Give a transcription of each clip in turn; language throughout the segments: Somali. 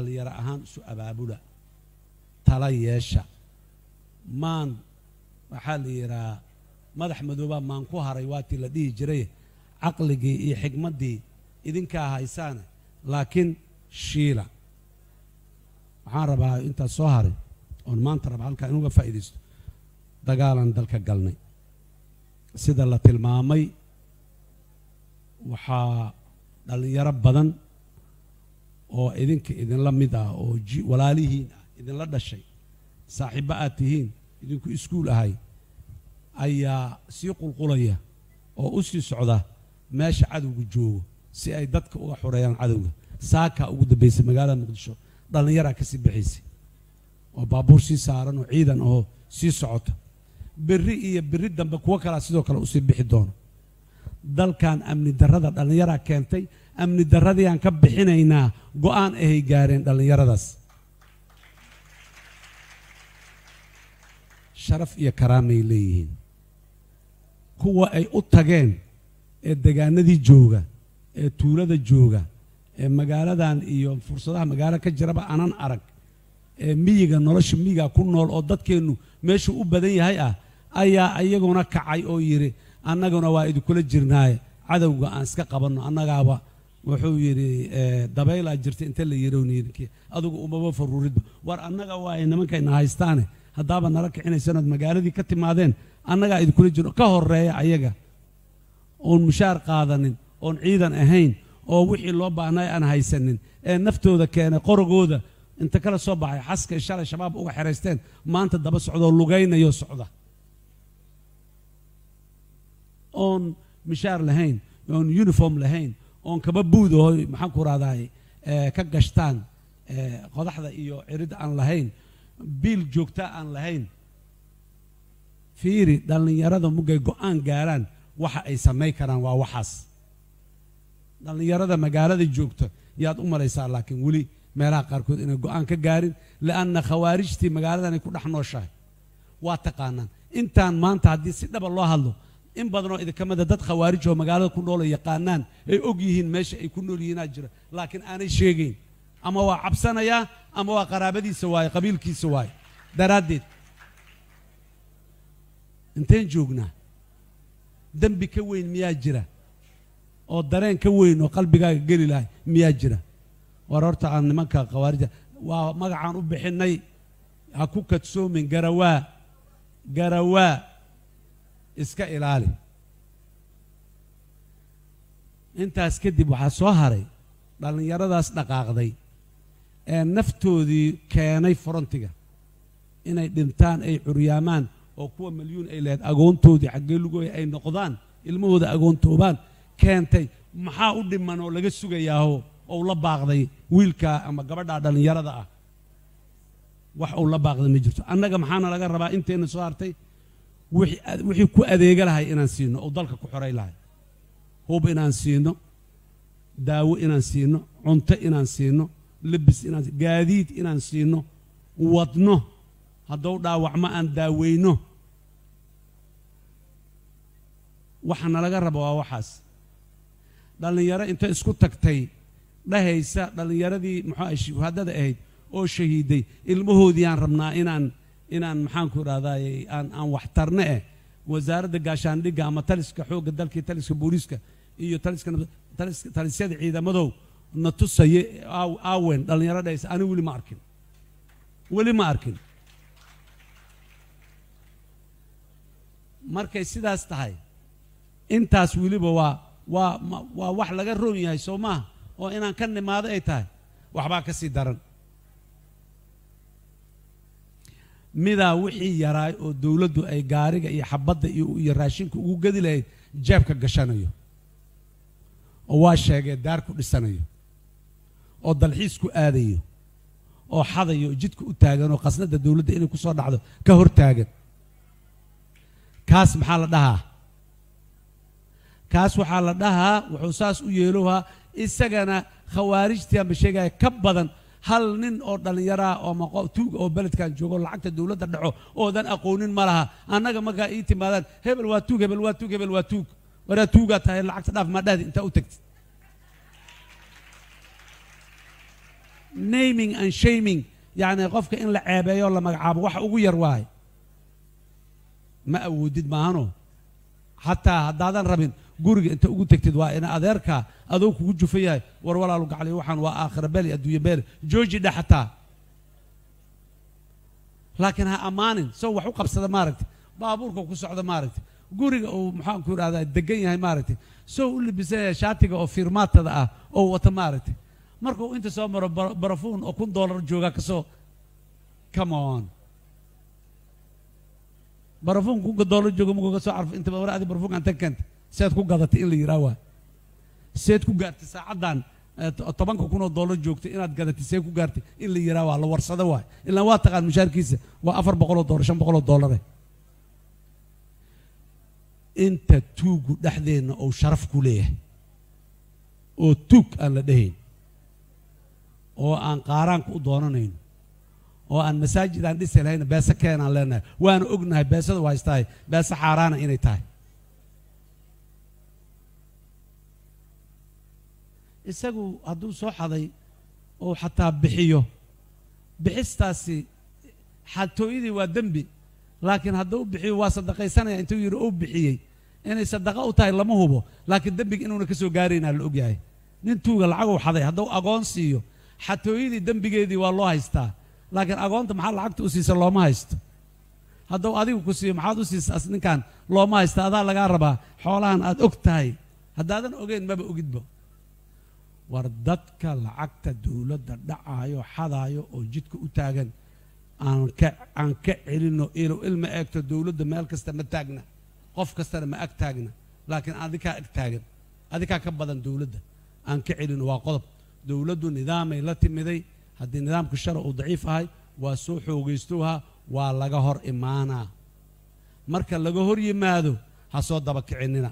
dhallinyaro ahaan isu abaabula tala yeesha. Maan waxaa la yidhaha madax madoobaa maan ku haray waatii la dhihi jiray caqligii iyo xigmaddii idinkaa haysaane laakiin shiila. Waxaan rabaa intaas soo haray oon maanta raba halkaa inuga faa'iidaysto. Dagaalan dalka galnay. Sida la tilmaamay waxaa dhallinyaro badan oo idinka idinla mid ah oo walaalihiin ah idinla dhashay saaxiibbo aad tihiin idinku iskuul ahay ayaa sii qulqulaya oo u sii socda meesha cadowga joogo si ay dadka uga xoreeyaan cadowga. Saakaa ugu dambaysay magaalada muqdisho dhallinyaraa ka sii baxaysay oo baabuur sii saaran oo ciidan oo sii socota. Berri iyo berri dambe kuwo kalaa sidoo kale u sii bixi doono. Dalkan amni darrada dhallinyaraa keentay amni darradii aan ka bixinaynaa go'aan ahay gaareen dhallinyaradaas. Sharaf iyo karaamay leeyihiin. Kuwa ay u tageen ee degaanadii jooga ee tuulada jooga ee magaaladan iyo fursadaha magaalo ka jiraba aanan arag ee miyiga nolosha miyiga ku nool oo dadkeennu meeshuu u badan yahay ah ayaa iyaguna kacay oo yidhi annaguna waa idinkula jirnaaye. Cadowga aan iska qabanno annagaaba wuxuu yidhi eh, dabaylaa jirta inta la yidhi adugu umaba faruuridba war annaga waa ay nimankayna haystaane. Haddaaba nala kicinaysanood magaaladii ka timaadeen annagaa idinkula jirno ka horreeya ayaga. Oon mushaar qaadanin oon ciidan ahayn oo wixii loo baahnay aan haysanin. Ee naftooda keenay qorogooda inta kala soo baxay xaskay shalay shabaab uga xeraysteen maanta daba socdoo lugaynayo socda. Oon mishaar lahayn oon uniform lahayn oon kaba buud oo maxaan ku rahdaay ka gashtaan eh, qodaxda iyo ciridda aan lahayn biil joogta aan lahayn. Fiiri dhallinyarada mugay go'aan gaaraan waxa ay samayn karaan waa waxaas. Dhallinyarada magaalada joogta yaad u malaysaa laakiin weli meelaha qaarkood inay go'aan ka gaarin li'anna khawaarijtii magaaladan ay ku dhex nooshahay. Waa taqaanaan. Intaan maanta haddii si dhaba loo hadlo in badanoo idinka mida dad khawaarij oo magaalada ku nool yaqaanaan ay og yihiin meesha ay ku nool yihiinaa jira. Laakiin aanay sheegayn ama waa cabsanayaa ama waa qaraabadiisa waaye qabiilkiisa waaye. Daraaddeed inteen joognaa dembi ka weyn miyaa jira oo dareen ka weyn oo qalbigaaga geli lahay miyaa jira. War horta aan nimanka khawaarija waa magacaan u bixinnay ha ku kadsoomin garawaa garawaa iska ilaali. Intaas kadib waxaa soo haray dhallinyaradaas dhaqaaqday ee naftoodii keenay forontiga inay dhintaan ay curyaamaan oo kuwa milyuun ay lehed agoontoodii xaggee lugooya ay noqdaan ilmahooda agoontoobaan keentay. Maxaa u dhiman oo laga sugayaaho ou la baaqday wiilkaa ama gabadhaa dhallinyarada ah? Wax uu la baaqday ma jirto. Annaga maxaana laga rabaa intayna soo hartay wixii ku adeega lahay inaan siino oo dalka ku xoray lahay. Hub inaan siino daawo inaan siino cunto inaan siino lebis inaan gaadiid inaan siino wadno. Haddou dhaawacmo aan daaweyno. Waxa nalaga raba waa waxaas. Dhallinyaro inta isku tagtay dhahaysa dhallinyaradii muxuu ahay shuhadada ahayd oo shahiiday ilmahoodii aan rabnaa inaan inaan maxaanku idhahdaay aan aan waxtarne eh wasaaradda gaashaandhigga ama taliska xoogga dalkii taliska booliiska iyo taliska talisyada ciidamadow na tusaye aaw- aawen dhallinyaro dhahaysa ani weli ma arkin. Weli ma arkin. Markay sidaas tahay intaas weliba waa waa waa wax laga roon yahay soo maaha oo inaan ka nimaado ay tahay? Waxbaa ka sii daran midaa wixii yaraay oo dowladdu ay gaariga iyo xabadda iyo raashinka ugu gedi lahayd jeebka gashanayo. Oo waa sheegee daar ku dhisanayo. Oo dalxiis ku aadayo. Oo xadayo oo jidka u taagan oo khasnadda dowladda inay ku soo dhacdo ka hor taagan. Kaas maxaa la dhahaa? Kaas waxaa la dhahaa wuxuu saas u yeelohaa isagana khawaarijtii aanba sheegaya ka badan hal nin oo dhallinyaraha oo maqo tuug oo beledkan joogo lacagta dowladda dhaco oodan aqoonin ma laha. Annaga markaa ii timaadaan hebel waa tuug hebel waa tuug hebel waa tuug. Waraa tuugaa tahay lacagta dhaaf maa dhahdi intaa u tagtid. Naming and shaming yacni qofka in la ceebeeyo la magacaabo waxa ugu yar waaye ma awoodid maahano? Xataa haddaadan rabin guriga inta ugu tegtid waa ina adeerka adoo kugu jufa yahay. War walaalu gacliyo waxaan waa aakhira beeli adduunye beeli jooji xataa laakiin ha ammaanin soo wax u qabsada maaragtay baabuurka ku socda maaragtay guriga uu maxaan ku idhahdaa degan yahay maaragtay soo u libisan yahay shaatiga oo fiirmaatada ah oo wata maaragtay markuu inta soo maro bara- barafuun oo kun doolar joogaa ka soo come on. Barafuun kunka doolar jooga markuu ka soo carfo inta war adi barafuunka anta seed ku gadatay in la yidhaah waa seed ku gaartay saacaddan eh, to- tobanka kun oo doolar joogtay inaad gadatay see ku gaartay in la yidhaah waa la warsado waay. Ilaa waa taqaan mushaarkiisa waa afar boqoloo doolar shan boqoloo doolare inta tuugu dhexdeenna uu sharaf ku leeyahay oo tuug aan la dhehayn oo aan qaaraanka u doonanayno oo aan masaajid aan dhisi lahayna beese keenaan leenahay waana ognahay beesada waa haystahay beese xaaraana inay tahay isagu hadduu soo xaday oo xataa bixiyo. Bixistaasi xatooyadii waa dembi laakiin hadduu bixiyo waa sadaqaysanaya intuu yidhi uu bixiyey. Inay sadaqa u tahay lama hubo laakiin dembiga inuuna ka soo gaaraynaa la ogyahay nin tuuga lacaguu xaday hadduu agoon siiyo xatooyadii dembigeedii waa loo haystaa. Laakiin agoonta maxaa lacagta u siisa looma haysto? Hadduu adigu ku siiyo maxaad u siisa as ninkan looma haysta adaa lagaa rabaa xoolahan aad og tahay. Haddaadan ogeyn maba ogidba war dadka lacagta dowladda dhacaayo xadaayo oo jidka u taagan. Aan ka celinno ilow ilma eegto dowladda meel kasta ma taagna. Qof kastana ma ag taagna. Laakiin adikaa ag taagan. Adikaa ka badan dowladda. Aan ka celinno waa qodob. Dowladdu nidaamay la timiday. Haddii nidaamka shara uu daciif ahay waa soo xoogaystowha waa laga hor imaanaa marka laga hor yimaado ha soo daba kicinina.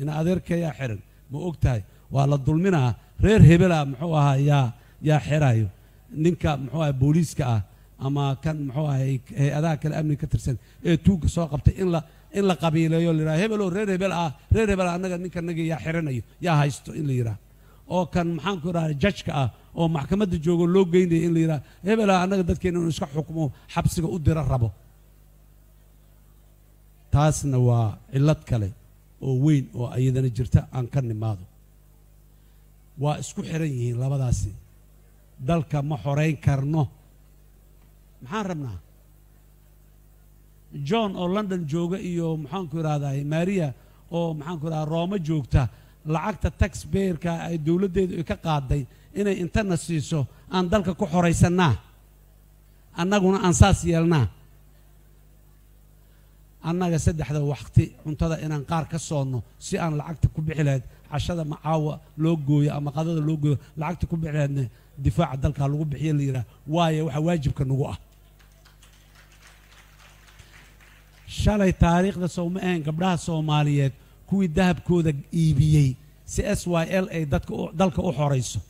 Ina adeerkayaa xiran. Ma og tahay waa la dulminaa reer hebela muxuu ahaa yaa yaa xirayo ninka muxuu ahay booliiska ah ama kan muxuu ahay hay'adaha kale amniga ka tirsan ee tuugga soo qabtay in la in la qabiileeyo la yidhaha hebeloo reer hebel ah reer hebel ah annaga ninkanagii yaa xiranayo yaa haysto in la yidhaha oo kan maxaan ku idhaha jajka ah oo maxkamadda joogo loo geynaya in la yidhaha hebela annaga dadkeena inuu iska xukmo xabsiga u dira rabo. Taasna waa cillad kale oo weyn oo iyadana jirta aan ka nimaado waa isku xiran yihiin labadaasi. Dalka ma xorayn karno. Maxaan rabnaa? John oo london jooga iyo maxaanku idhahdaa maria oo maxaanku idhahdaa rooma joogta lacagta taxbayerka ay dowladdeedu ay ka qaaday inay intana siiso aan dalka ku xoraysannaa annaguna aan saas yeelnaa. Annaga saddexda waqti cuntada inaan qaar ka soonno si aan lacagta ku bixi lahayd cashada macaawa loo gooyo ama qadada loo gooyo lacagta ku lahaydna difaaca dalka lagu bixiyo la yidhaha waayo waxa waajibka nagu ah. Shalay taariikhda sowma ahayn gabdhaha soomaaliyeed kuwii dahabkooda iibiyey si s y l ay dadka dalka u xorayso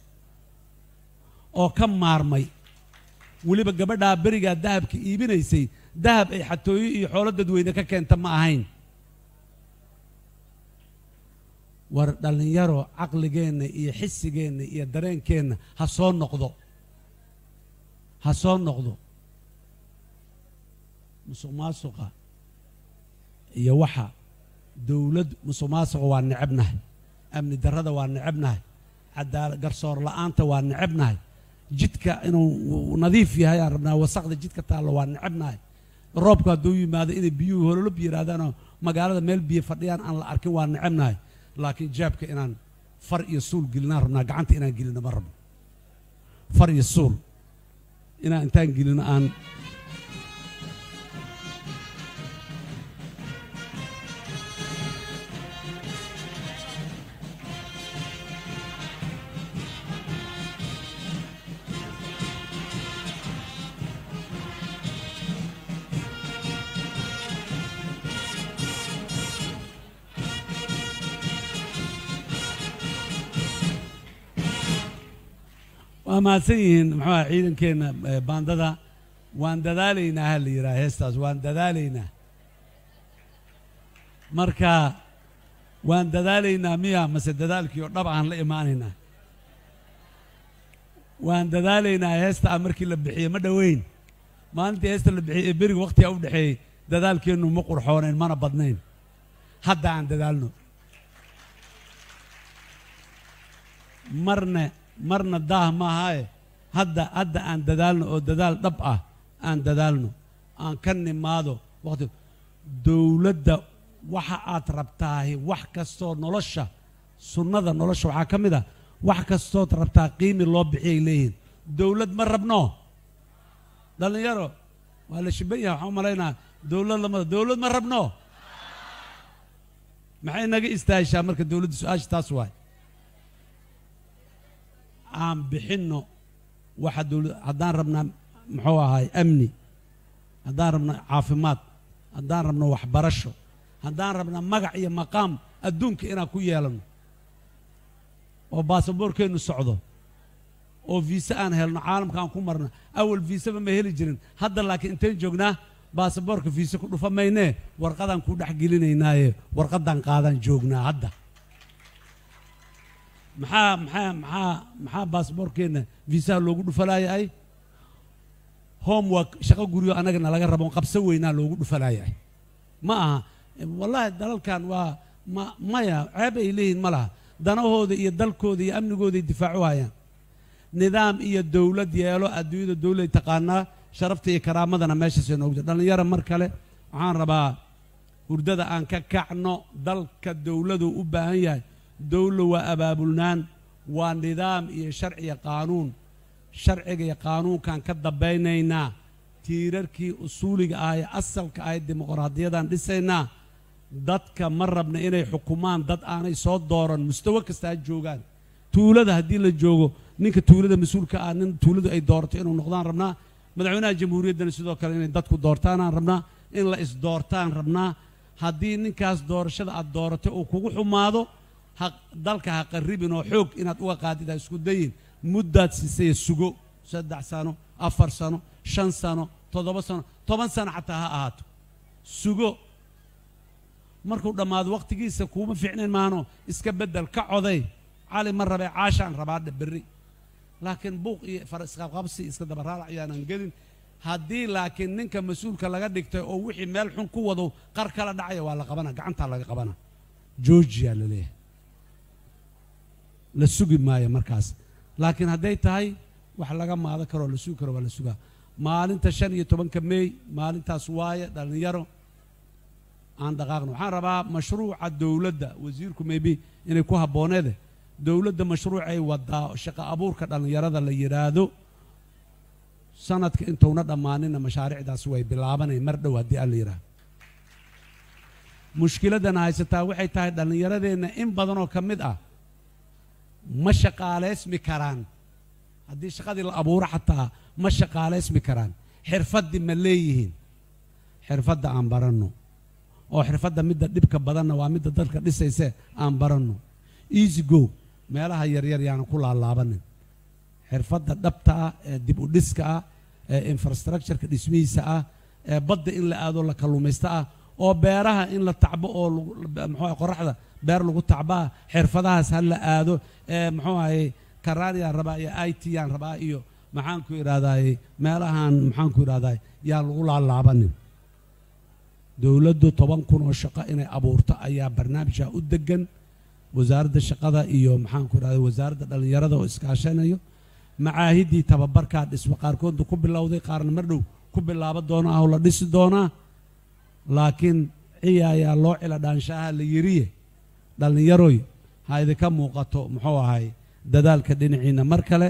oo ka maarmay. Weliba gabadhaa berigaa dahabka iibinaysay dahab ay xatooyo iyo xoolo dadweyne ka keenta ma ahayn war dhallinyaro caqligeenna iyo xisigeenna iyo dareenkeenna ha soo noqdo. Ha soo noqdo. Musuq maasuqa iyo waxa dowlad musuq maasuqa waa necebnahay. Amni darrada waa necebnahay. Cadaala garsoor la'aanta waa necebnahay. Jidka inuu nadiif yahay aan rabnaa wasaqda jidka taallo waa necebnahay. Roobku hadduu yimaado inay biyuhu hololob yidhaahdaanoo magaalada meel biyo fadhiyaan aan la arkin waa necebnahay laakiin jaabka inaan far iyo suul gelinaan rabnaa gacanta inaan gelino ma rabno. Far iyo suul. Inaan intaan gelino aan waa mahadsan yihiin muxuu aha ciidankeenna baandada. Waan dadaalaynaa ha la yidhaha heestaas waan dadaalaynaa. Marka waan dadaalaynaa miya mase dadaalkii oo dhab aan la imaanaynaa. Waan dadaalaynaa heesta ah markii la bixiyey ma dhoweyn. Maalintii heesta la bixiyey ee beriga wakhtiga u dhexeeyey dadaalkeennu ma qurxoonayn mana badnayn. Hadda aan dadaalno. Marna marna daah maahaaye hadda hadda aan dadaalno oo dadaal dhab ah aan dadaalno aan ka nimaado waqti. Dowladda waxa aad rabtaahi wax kastoo nolosha sunnada nolosha waxaa ka mid ah wax kastood rabtaa qiimi loo bixiyay leeyihiin. Dowlad ma rabno? Dhallinyaro waa la shiban yahay waxaan u malaynaa dowlad lamada dowlad ma rabno? Maxay naga istaahishaa marka dowladda su'aasha taas waay aan bixinno haddaan rabnaa muxuu ahaay amni haddaan rabno caafimaad haddaan rabno waxbarasho haddaan rabnaa magac iyo maqaam adduunka inaan ku yeelanno. Oo baasaboorkeennu socdo oo viise aan helno caalamka aan ku marno awal viiseba ma heli jirin. Hadda laakiin intayn joognaa baasaboorka viise ku dhufa maynee warqadaan ku dhex gelinaynaaye warqaddaan qaadaan joognaa hadda maxaa maxaa maxaa maxaa baasaboorkeenna viisaha loogu dhufalaayay homework shaqo guryo annagana laga rabo qabso weynaa loogu dhufalaayay ma aha. Wallaahi dalalkan waa ma maya ceeb ay leeyihiin ma laha. Danahooda iyo dalkooda iyo amnigooday difaacu hayaan. Nidaam iyo dowlad yeelo adduunyada dowlad taqaanaa sharafta iyo karaamadana meeshaasay noogu jira. Dhallinyaro mar kale waxaan rabaa hurdada aan ka kacno dalka dowladu u baahan yahay dowla waa abaabulnaan waa nidaam iyo sharci qaanuun. Sharciga iyo qaanuunkaan ka dambaynaynaa tiirarkii usuuliga ah ee asalka ahayd dimuqraadiyadaan dhisaynaa dadka ma rabna inay xukumaan dad aanay soo dooran mustawo kasta ha joogaan. Tuulada haddii la joogo ninka tuulada mas'uulka ah nin tuuladu ay doorato inuu noqdaan rabnaa madaxweynaha jamhuuriyaddana sidoo kale inay dadku doortaanaan rabnaa in la isdoortaan rabnaa haddii ninkaas doorashada aad dooratay uu kugu xumaado dalka ha qarribin oo xoog inaad uga qaadid ha isku dayin muddaad siisaya sugo saddex sano afar sano shan sano toddoba sano toban sano xataa ha ahaato sugo markuu dhammaado wakhtigiisa kuuma fiicnayn maano iska beddel ka coday cali ma rabee caashaan rabaadha berri laakiin buuq iyo farisqabqabsi iska dabaraarac ayaanan gelin haddii laakiin ninka mas'uulka laga dhigtay oo wixii meel xun ku wado qar kala dhacaya waa la qabana gacantaa laga qabana georgia la leeyahay la sugi maayo markaas. Laakiin hadday tahay wax laga maado karoo la sugi karo waa la sugaa. Maalinta shan iyo tobanka meey maalintaas waaye dhallinyaro aan dhaqaaqno. Waxaan rabaa mashruuca dowladda wasiirku maybe inay ku habbooneede dowladda mashruucay wadaa shaqo abuurka dhallinyarada la yidhaahdo sanadka intuuna dhammaanina mashaariicdaasi way bilaabanay mar dhow haddii alla yidhaahdo mushkiladana haysataa waxay tahay dhallinyaradeenna in badanoo ka mid ah ma shaqaalaysmi karaan. Haddii shaqadii la abuuro xataa ma shaqaalaysmi karaan. Xirfaddii ma leeyihiin. Xirfadda aan baranno. Oo xirfadda midda dhibka badanna waa midda dalka dhisayse aan baranno. Easy meelaha yaryar yaanan ku laalaabanin. Xirfadda dhabta ah ee dib u dhiska ah ee infrastructureka dhismihiisa ah ee badda in la aado la kalluumaysto ah oo beeraha in la tacbo oo muxuu qoraxda beer lagu tacbaa xirfadahaas ha la aado ee muxuu ahay karaaniyaan rabaa iyo i t yaan rabaa iyo maxaanku idhahdaaye meelahan maxaanku idhahdaay yaan lagu laalaabanin dowladdu toban kun oo shaqo inay abuurto ayaa barnaamijka u degan wasaaradda shaqada iyo maxaanku idhahda wasaaradda dhallinyarada oo iskaashanayo macaahiddii tababarkaa dhisma qaarkoodna ku bilowday qaarna mar dhow ku bilaaba doonaa oo la dhisi doonaa laakiin ciyaayaa loo cila dhaanshaha la yiriye. Dhallinyaroy ha idinka muuqato muxuu ahay dadaalka dhinaciina. Mar kale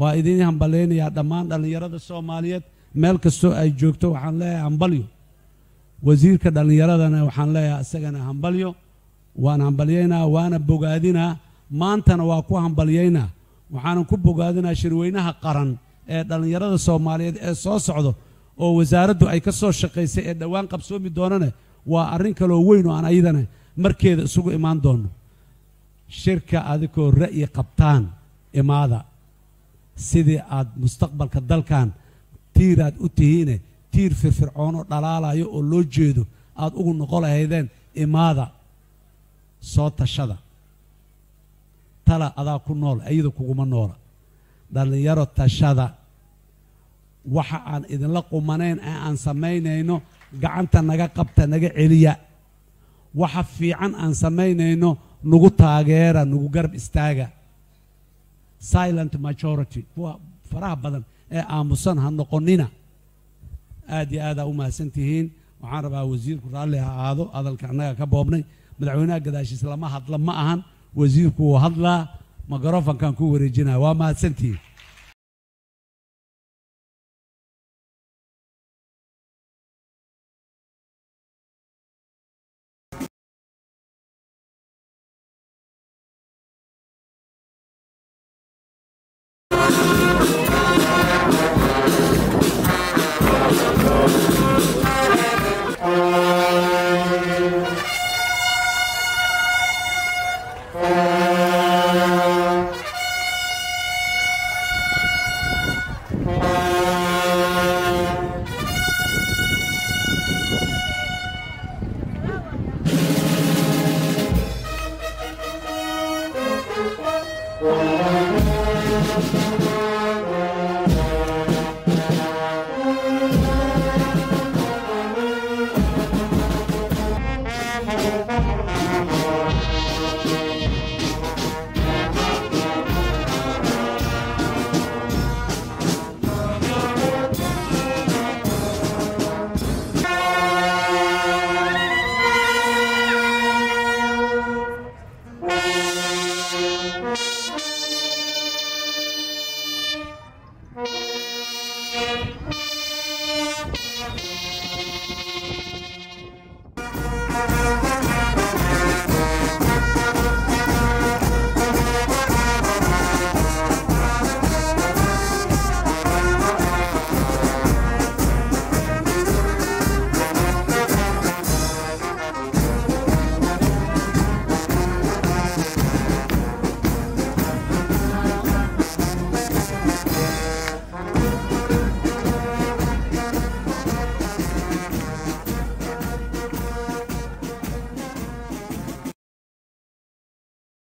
waa idin hambalaynayaa dhammaan dhallinyarada soomaaliyeed. Meel kastoo ay joogto waxaan leeyahay hambalyo. Wasiirka dhallinyaradana waxaan leeyahay isagana hambalyo. Waan hambalyaynaa waana bogaadinaa. Maantana waa ku hambalyaynaa waxaanan ku bogaadinaa shirweynaha qaran ee dhallinyarada soomaaliyeed ee soo socdo oo wasaaraddu ay ka soo shaqaysay ee dhowaan qabsoomi doonane waa arrin kaloo weyn oo aan ayadana markeeda isugu imaan doonno. Shirka adigoo ra'yi qabtaan imaada sidii aad mustaqbalka dalkan tiir aad u tihiine tiir firfircoonoo dhalaalayo oo loo jeedo aad ugu noqo lahaydeen imaada soo tashada. Tala adaa ku nool iyada kuguma noola. Dhallinyaro tashada waxa aan idinla qumanayn ee aan samaynayno gacanta naga qabta naga celiya. Waxa fiican aan samaynayno nagu taageera nagu garab istaaga. Silent majority kuwa faraha badan ee aamusan ha noqonina. Aad iyo aadaa u mahadsan tihiin. Waxaan rabaa wasiirku raalli ha aado hadalka annaga ka boobnay. Madaxweynaha gadaashiisa lama hadla ma ahan. Wasiirku wuu hadlaa. Microfonkan ku wareejinaya waa mahadsantihiin